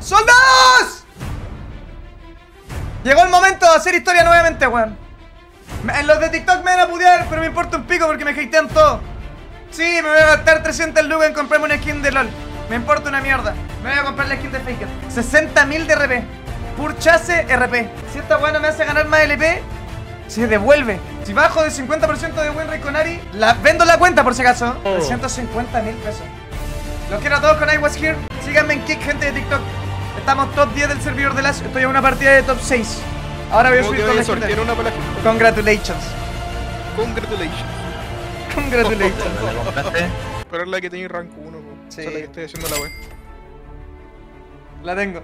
¡Soldados! Llegó el momento de hacer historia nuevamente, weón. En los de TikTok me van a putear, pero me importa un pico porque me hatean todo. Sí, me voy a gastar 300 lucas en comprarme una skin de LOL. Me importa una mierda. Me voy a comprar la skin de Faker. 60.000 de RP. Purchase RP. Si esta weá no me hace ganar más LP, se devuelve. Si bajo del 50% de win rate con Ari, la, vendo la cuenta por si acaso. 350 mil pesos. Los quiero a todos con I was here. Síganme en Kick, gente de TikTok. Estamos top 10 del servidor de las. Estoy en una partida de top 6. Ahora voy a ¿Cómo subir con la gente. una para la gente? Congratulations. Congratulations. Congratulations. Pero es la que tenéis rank 1, po. Sí. La que estoy haciendo la web. La tengo.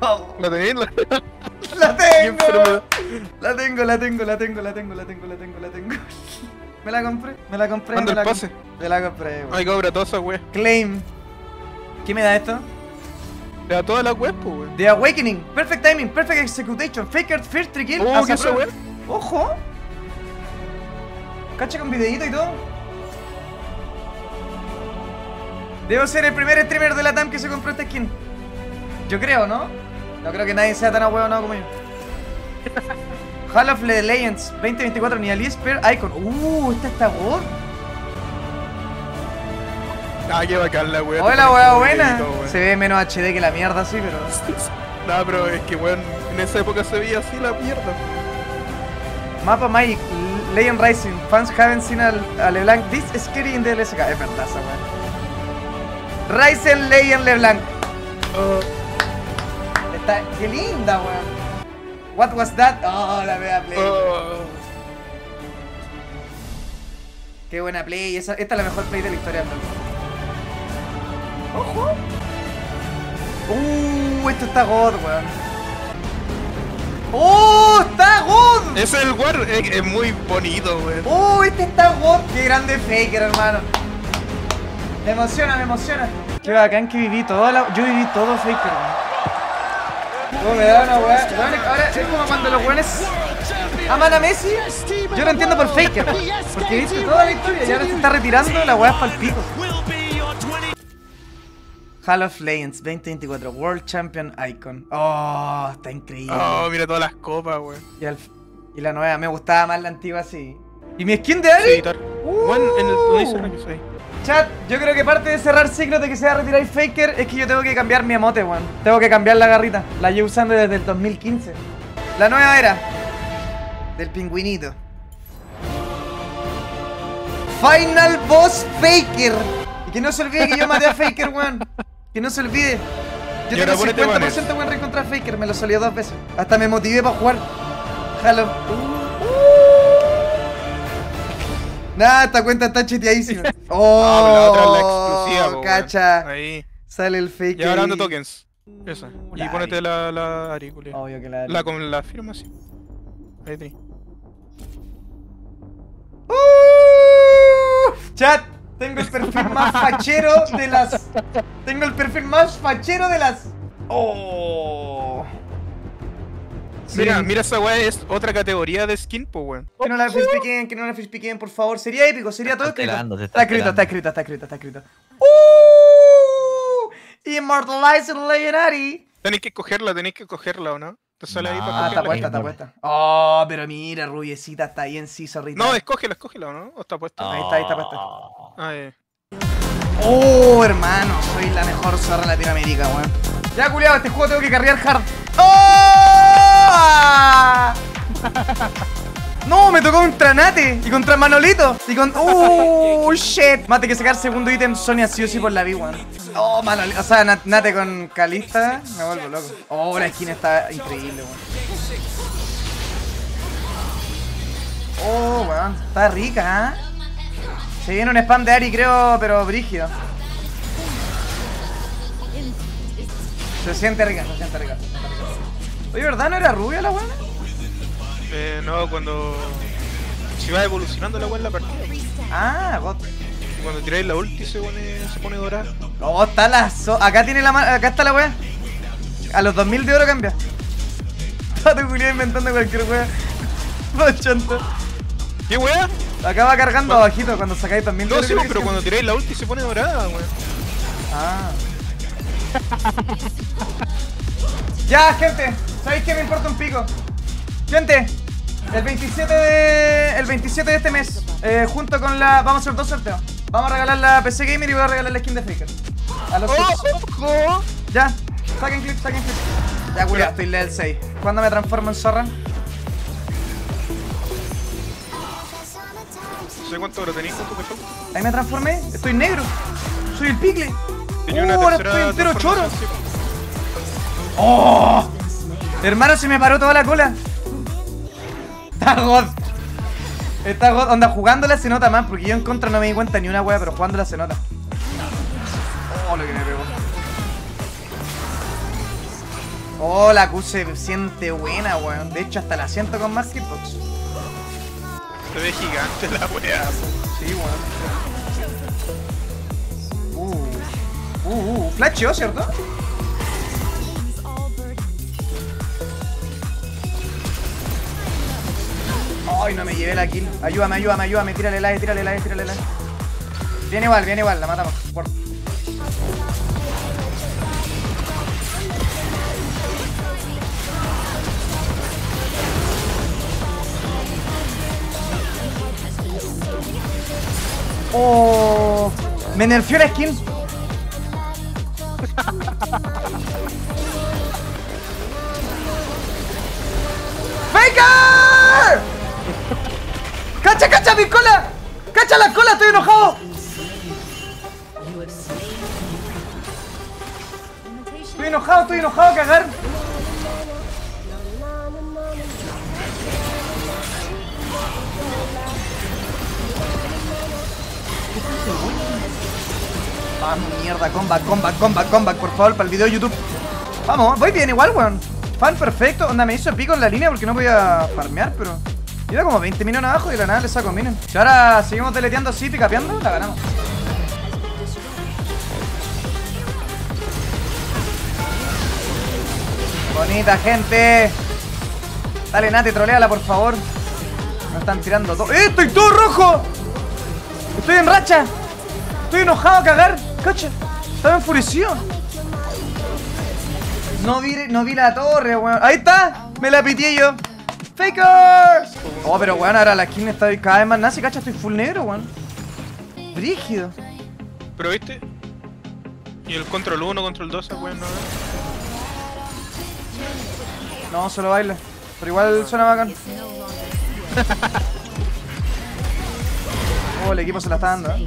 ¿La tenéis? La... Tengo. La tengo, la tengo, la tengo, la tengo, la tengo, la tengo, la tengo. Me la compré, me la compré. El la pase. Me la compré, weón. Ay, cobra toda esa web. Claim. ¿Qué me da esto? Le da toda la web, weón. The Awakening. Perfect timing, perfect execution. Faker first kill. Oh, ¿qué wea? Ojo. Cacha con videito y todo. Debo ser el primer streamer de la TAM que se compró esta skin. Yo creo, ¿no? No creo que nadie sea tan ahueonado como yo. Hall of the Legends 2024 ni Ali Spear Icon. Uh, esta está god. Ah, qué bacán la wea. Hola, pones buena. Se ve menos HD que la mierda, sí, pero. Nah, pero es que, weón, en esa época se veía así la mierda. Mapa Magic, Legend Rising, fans haven't seen a, a LeBlanc this scary in the LSK. Es verdad esa weón. Ryzen Legend LeBlanc. Oh, Está, qué linda, weón. What was that? Oh, la wea play. oh. Qué buena play. Esa- esta es la mejor play de la historia. LoL. ¡Ojo! Uh, esto está God, weón. ¡Oh! ¡Está God! Es el war, es, es muy bonito, weón. ¡Oh! Este está God. ¡Qué grande Faker, hermano! Me emociona, me emociona. Qué bacán que viví todo la... Yo viví todo Faker, weón. Oh, me da una weá. Ahora es como cuando los weones aman a Messi. Yo lo entiendo por Faker. Porque viste toda la historia y ahora se está retirando, la weá es pa'l pico. Hall of Legends 2024 World Champion Icon. Oh, está increíble. Oh, mira todas las copas, weón. Y, la nueva, me gustaba más la antigua así. ¿Y mi skin de Ari? Editar. Weón, en el rank soy. Chat, yo creo que parte de cerrar ciclos de que se va a retirar Faker es que yo tengo que cambiar mi emote, weón. Tengo que cambiar la garrita. La llevo usando desde el 2015. La nueva era del pingüinito. Final Boss Faker. Y que no se olvide que yo maté a Faker, weón. Que no se olvide. Yo Y tengo ponete 50% buen rey contra Faker, me lo salió dos veces. Hasta me motivé para jugar. Halo. Nah, esta cuenta está cheteadísima. Oh, la otra es la exclusiva, po, weón. cacha. Ahí. Sale el Faker. Y ahora ando tokens. Esa. Y ponete Ari. la, la Ari. Obvio que la. La con la firma, sí. Ahí tení. ¡Uh! Chat, tengo el perfil más fachero de las. Tengo el perfil más fachero de las. Oh. Mira, Sí. mira esa weá, es otra categoría de skin, po, weón. Que no la freespiquen, que no la freespiquen, por favor. Sería épico, sería todo Está escrito. Está está escrito, está escrito, está escrito, está escrito. ¡Uh! Immortalized Legendary. Tenéis que escogerla, tenéis que escogerla, ¿o no? Ahí Ah, está puesta, está puesta. Oh, pero mira, rubiecita está ahí en sí, zorrita. No, escógela, escógela, ¿o no? ¿O está puesta? Ahí está, ahí está puesta. Ah, eh. Oh, hermano, soy la mejor zorra de Latinoamérica, weón. Ya, culiado, este juego tengo que carrear hard. ¡Oh! No, me tocó contra Nate y contra Manolito. Y con. ¡Uh! ¡Shit! Mate que sacar segundo ítem Sonia sí o sí por la V, weón. Oh, Manolito. O sea, Nat- Nate con Calista. Me vuelvo loco. Oh, la skin está increíble, weón. Oh, weón. Está rica, ¿eh? Se viene un spam de Ari, creo, pero brígido. Se siente rica, se siente rica. se siente rica. Oye, ¿verdad? ¿No era rubia la buena? Eh, no, cuando. Si va evolucionando la weá en la partida. Ah. Y cuando tiráis la ulti se pone, se pone dorada. Oh, está la so- Acá tiene la Acá está la wea. A los 2000 de oro cambia. Tu culiao inventando cualquier wea. Machanta. ¿Qué weá? Acá va cargando abajito cuando sacáis 2000 de No, oro. sí, pero cuando tiráis la ulti se pone dorada, weón. Ah. Ya, gente. ¿Sabéis que me importa un pico? Gente, el 27 de, el 27 de este mes, eh, junto con la... Vamos a hacer dos sorteos. Vamos a regalar la PC Gamer y voy a regalar la skin de Faker. A los. ¡Ojo! Ya, saquen clip, saquen clip. Ya, culo, Ya. estoy level 6. ¿Cuándo me transformo en zorra? No sé cuánto lo tenéis con tu cachorro. Ahí me transformé, estoy negro. Soy el. Tenía Uh, ahora estoy entero choro. ¡Oh! Hermano, se me paró toda la cola. Está god. Está god. Onda, jugándola se nota más, porque yo en contra no me di cuenta ni una wea, pero jugándola se nota. Oh, lo que me pegó. Oh, la Q se siente buena, weón. De hecho, hasta la siento con más hitbox. Se ve gigante la wea. Sí, weón. Uh. Uh, uh. Flasheo, ¿cierto? Ay, no me llevé la kill. Ayúdame, ayúdame, ayúdame. Tírale la, tírale la, tírale la. Viene igual, viene igual, la matamos. Oh, me nerfeó la skin. ¡Faker! ¡Cacha, mi cola! ¡Cacha la cola! ¡Estoy enojado! Estoy enojado, estoy enojado cagar. Vamos, mierda, comeback, comeback, comeback, comeback, por favor, para el video de YouTube. Vamos, voy bien igual, weón. Fan perfecto. Onda, me hizo pico en la línea porque no podía farmear, pero... Iba como 20 millones abajo y la nada le saco, miren. Si ahora seguimos deleteando así, picapeando, la ganamos. Bonita gente. Dale, Nati, troleala, por favor. Me están tirando todo. ¡Eh! ¡Estoy todo rojo! Estoy en racha. Estoy enojado a cagar. Cacha. Estaba enfurecido. No vi, no vi la torre, weón. Ahí está. Me la pitié yo. ¡Faker! Oh, pero weón, ahora la skin está cada vez más nazi, cacha. Estoy full negro, weón. Brígido. Pero viste. Y el control 1, control 2, esa wea no No, solo baila. Pero igual suena bacán. Oh, el equipo se la está dando, eh.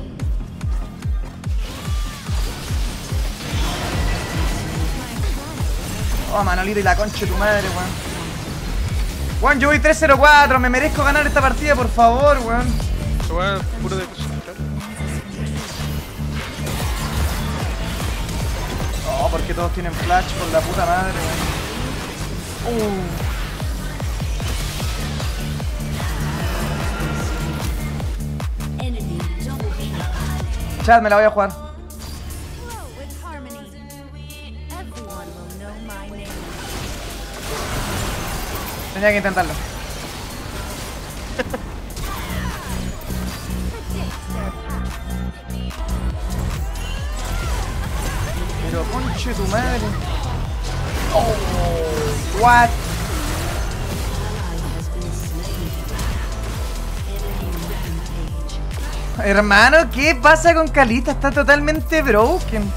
Oh, Manolito y la concha de tu madre, weón. Weón, yo voy 3-0-4, me merezco ganar esta partida, por favor, weón. Es puro de. Oh, porque todos tienen flash por la puta madre, weón. Uh. Chat, me la voy a jugar. Tenía que intentarlo. Pero conche tu madre. Oh, what? Hermano, ¿qué pasa con Calita? Está totalmente broken.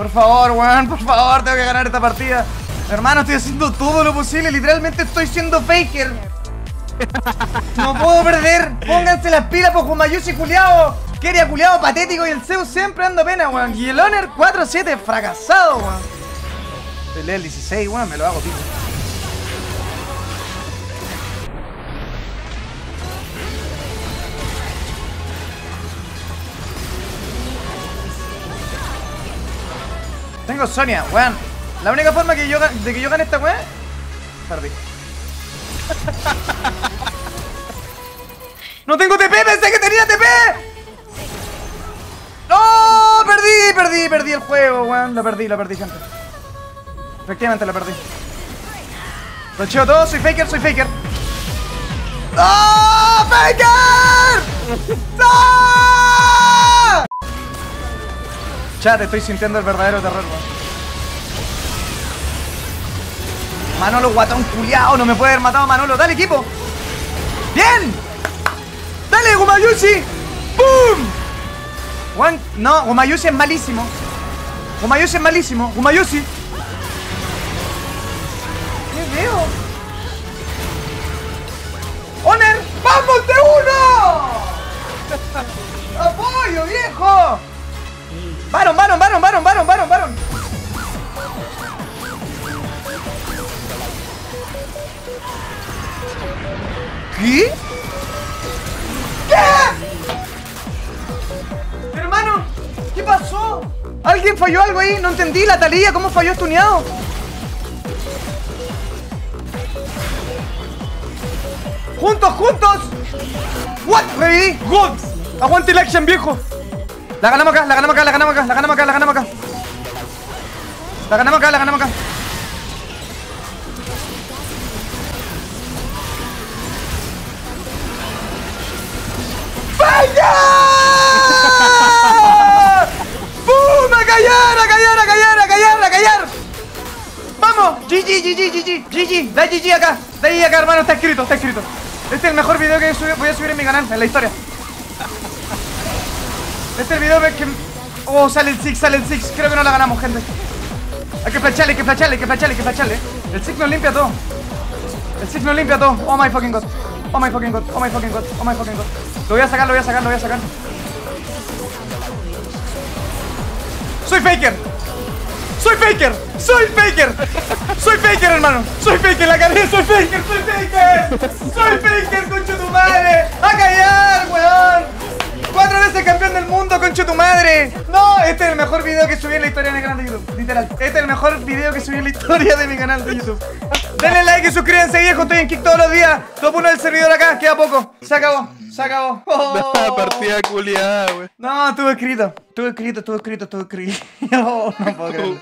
Por favor, weón, por favor, tengo que ganar esta partida. Hermano, estoy haciendo todo lo posible, literalmente estoy siendo faker. No puedo perder. Pónganse las pilas por Jumayusi culiao. Keria culiao patético y el Zeus siempre dando pena, weón. Y el Honor 4-7 fracasado, weón. El 16, weón, me lo hago pico. Tengo Sonia, weón. La única forma que yo, de que yo gane esta weón. Perdí. ¡No tengo TP! ¡Pensé que tenía TP! ¡No! Perdí, perdí, perdí el juego, weón. Lo perdí, lo perdí, gente. Efectivamente lo perdí. Lo todo, soy faker, soy faker. ¡Oh! ¡Faker! ¡No! Chat, estoy sintiendo el verdadero terror, weón. Manolo guatón culiao, no me puede haber matado Manolo. Dale, equipo. ¡Bien! ¡Dale, Gumayushi! ¡Boom! Juan, no, Gumayushi es malísimo. Gumayushi es malísimo. Gumayushi. ¿Qué veo? ¡Oner! ¡Vamos de uno! ¡Apoyo, viejo! ¡Baron, Baron, Baron, Baron, Baron, Baron, Baron! ¿Qué? ¿Qué? Hermano, ¿qué pasó? ¿Alguien falló algo ahí? No entendí, la talía, ¿cómo falló estuneado? ¡Juntos, juntos! ¿What? Reviví, good Aguante el action, viejo La ganamos acá, la ganamos acá, la ganamos acá, la ganamos acá, la ganamos acá La ganamos acá, la ganamos acá. ¡Bum! ¡A callar, a callar, a callar, a callar, a callar! ¡Vamos! GG, GG, GG, GG Da GG acá, da GG acá, hermano, está escrito, está escrito Este es el mejor video que voy a subir en mi canal, en la historia Este video que... Oh, sale el Six, sale el Six Creo que no la ganamos, gente Hay que flasharle, hay que flasharle, hay que flasharle, hay que flasharle El Six nos limpia todo El Six nos limpia todo Oh my fucking god Oh my fucking god, oh my fucking god, oh my fucking god Lo voy a sacar, lo voy a sacar, lo voy a sacar ¡Soy faker! ¡Soy faker! ¡Soy faker! ¡Soy faker, hermano! ¡Soy faker! ¡La cagué! ¡Soy faker! ¡Soy faker! ¡Soy faker, concha tu madre! ¡A callar, weón! ¡Cuatro veces campeón del mundo, concha tu madre! No, este es el mejor video que subí en la historia de mi canal de YouTube Literal Este es el mejor video que subí en la historia de mi canal de YouTube Denle like y suscríbanse, viejo Estoy en Kick todos los días Top uno del servidor acá, queda poco Se acabó, se acabó Oh. La partida culiada, wey. No, estuvo escrito, estuvo escrito, estuvo escrito, estuvo escrito. No, no puedo creerlo.